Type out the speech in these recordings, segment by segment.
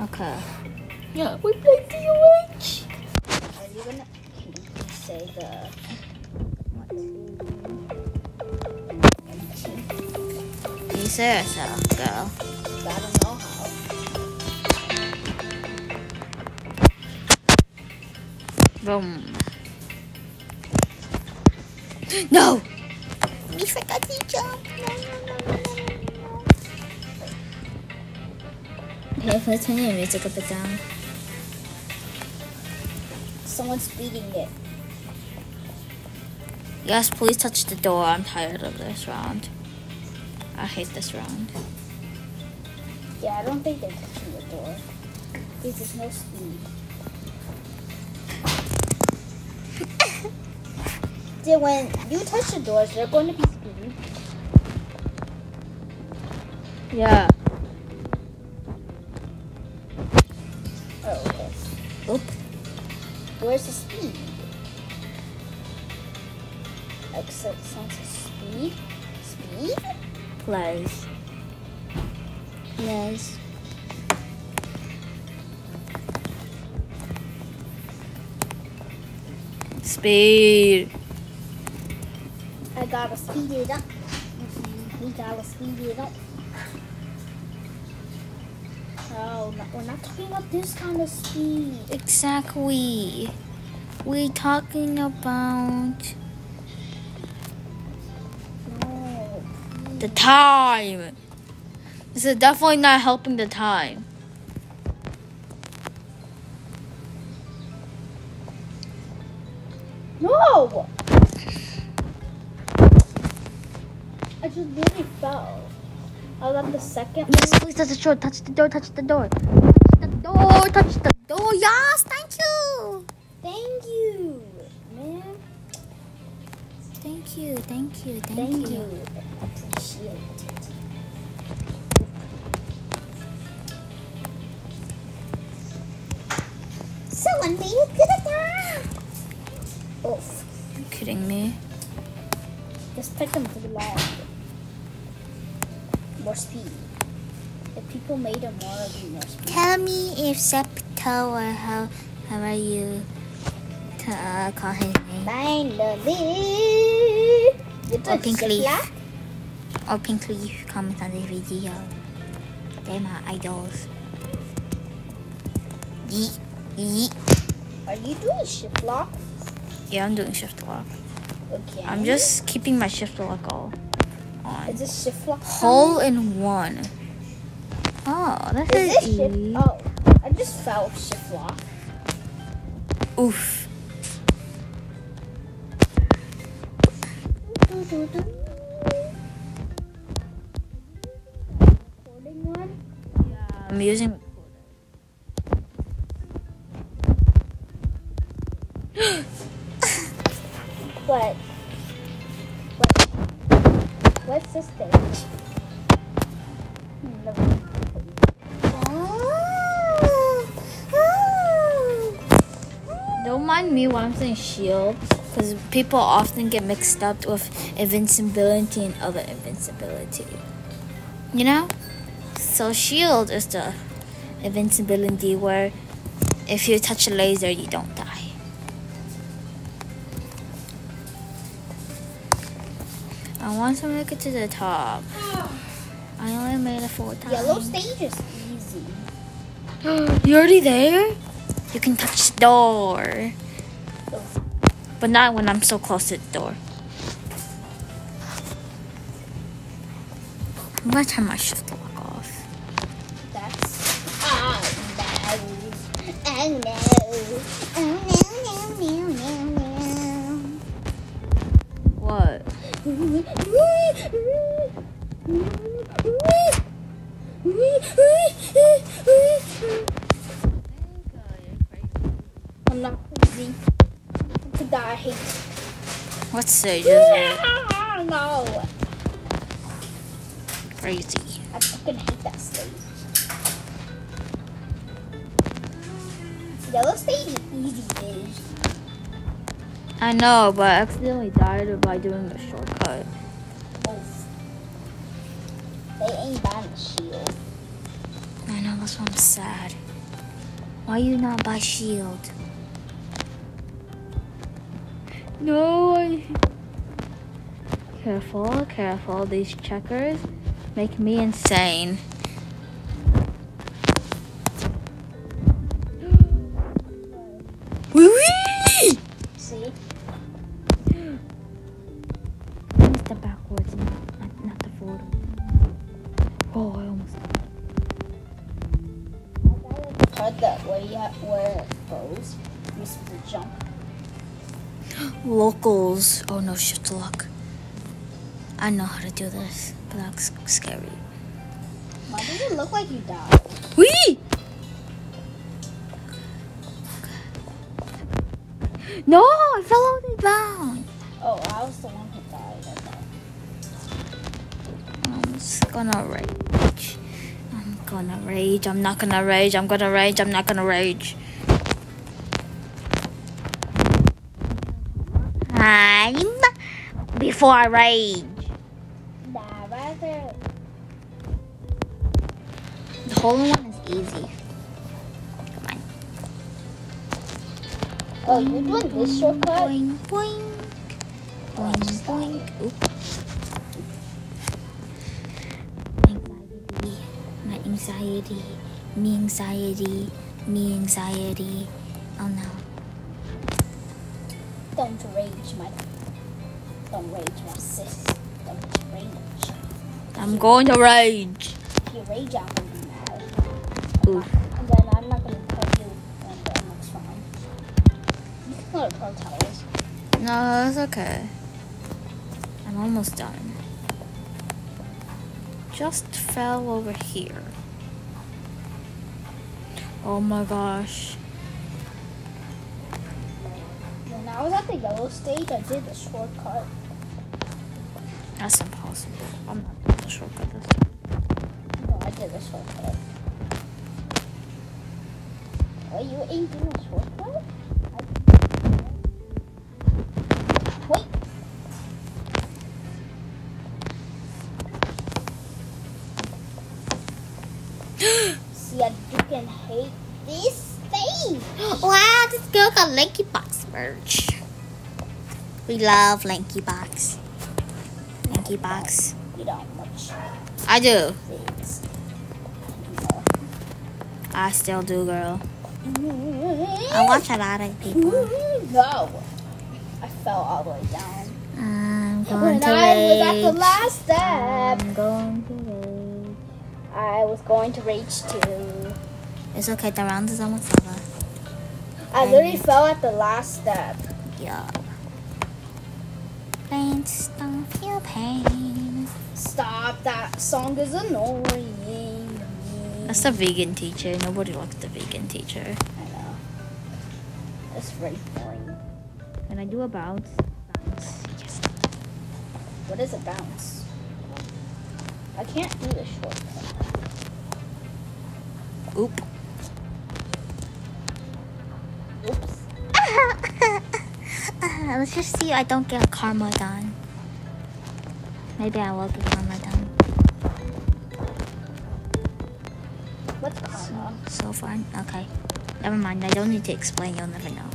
Okay. Yeah, we play ToH. Are you gonna say the two, You say it, so go. I don't know how. Boom. No! We forgot to jump. No, no, no, no, no, Let's turn the music up and down. Someone's beating it. Yes, please touch the door. I'm tired of this round. I hate this round. Yeah, I don't think they're touching the door. Because there's no speed. Then when you touch the doors, they're going to be speed. Yeah. Please. Yes. Speed. I gotta speed it up. We gotta speed it up. Oh, no, we're not talking about this kind of speed. Exactly. We're talking about the time. This is definitely not helping the time. No! I just really fell. I was on the second Yes, please touch the door. Touch the door. Touch the door. Touch the door. Touch the door. Yes, thank you. Thank you, man. Thank you. Thank you. Thank, Thank you. you. Appreciate it. Someone made it to the top. Oof. You kidding me? Just pick them to the log. More speed. If people made them more, it'd be more speed. Tell me if Septo or how how are you to uh, call his name Finally! You Or pink leaf. or pink leaf comment on this video. They're my idols. Yeet, yeet. Are you doing shift lock Yeah, I'm doing shift lock. again? I'm just keeping my shift lock all on. Is this shift lock? Hole in one. Oh, this Is is, this shift? Oh, I just fell shift lock. Oof. Recording one. I'm using. What? What? What's this thing? Don't mind me when I'm saying shield, because people often get mixed up with invincibility and other invincibility. You know? So shield is the invincibility where if you touch a laser, you don't die. I want to make it to the top. I only made it four times. Yellow stage is easy. you already there? You can touch the door. But not when I'm so close to the door. Gonna turn my shift lock off. That's oh no. Oh no. What? What stage is it? No, Crazy. I fucking hate that stage. Yellow stage is easy, bitch. I know, but I accidentally died by doing a shortcut. Oof. They ain't buying the shield. I know, that's why I'm sad. Why you not by shield? No. I... Careful, careful. These checkers make me insane. Locals. Oh no, shift lock. I know how to do this, but that's scary. Why does it look like you died? Wee! No, I fell on the ground. Oh, I was the one who died. I'm just gonna rage. I'm gonna rage. I'm not gonna rage. I'm gonna rage. I'm not gonna rage. I'm before I rage. The hole in one is easy. Come on. Oh, you're doing this shortcut? Boing, boing. Boing, boing. Oop. Anxiety. My anxiety. Me anxiety. Me anxiety. Oh no. Don't rage, my. Don't rage, my sis. Don't rage. I'm going to rage. If you rage, I'm gonna be mad. Oof. And then I'm not gonna tell you when the next round. You can to Pro Towers. No, it's okay. I'm almost done. Just fell over here. Oh my gosh. I was at the yellow stage, I did the shortcut. That's impossible. I'm not doing the shortcut this time. No, I did the shortcut. Oh, you ain't doing a shortcut? Wait. See, I you can hate this thing. Wow, this girl got Lanky Box merch. We love Lanky Box. Lanky Box. You don't much I do. I still do, girl. Mm-hmm. I watch a lot of people. Mm-hmm. No. I fell all the way down. I'm going When to I was at the last step, I'm going to rage. I was going to rage too. It's okay, the round is almost over. I literally fell at the last step. Yeah. Pains don't feel pain. Stop, that song is annoying. That's the vegan teacher. Nobody likes the vegan teacher. I know. It's very boring. Can I do a bounce? Bounce. Yes. What is a bounce? I can't do the shortcut. Oop. Let's just see if I don't get karma done. Maybe I will get karma done. What's karma? So far, okay. Never mind. I don't need to explain. You'll never know.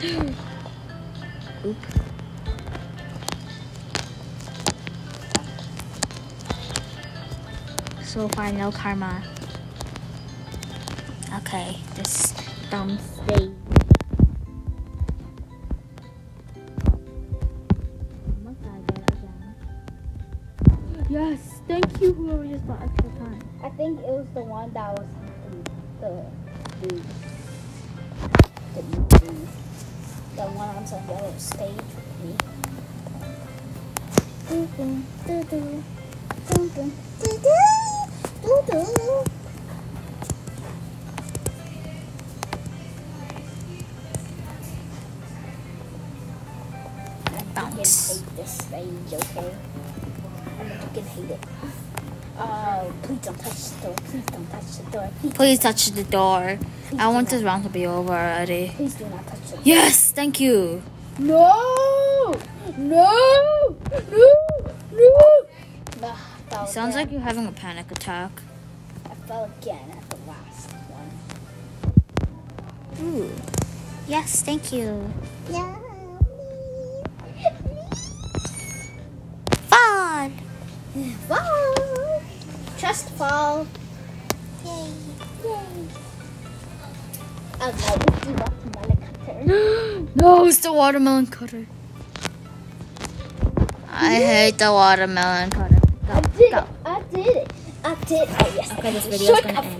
Oop. So far, no karma. Okay, this dumb stage. Must I get it again? Yes, thank you whoever just bought extra time. I think it was the one that was the the the, the, the, the one on some yellow stage with me. Doo-doo, doo-doo, doo-doo, doo-doo, doo-doo. I Bounce. Freaking hate this stage, okay? I freaking hate it. Oh, please don't touch the door. Please don't touch the door. Please, Please touch the door. please I want this round to be over already. Please do not touch the door. Yes, thank you. No! No! No! No! Nah, Sounds like you're having a panic attack. I fell again at the last one. Ooh. Yes, thank you. Yeah. Fall. Trust fall. Yay. Yay. No, it's the watermelon cutter. no, it's the watermelon cutter. I hate the watermelon cutter. I did go. it. I did it. I did. Oh yes. Okay, this video's Short gonna end.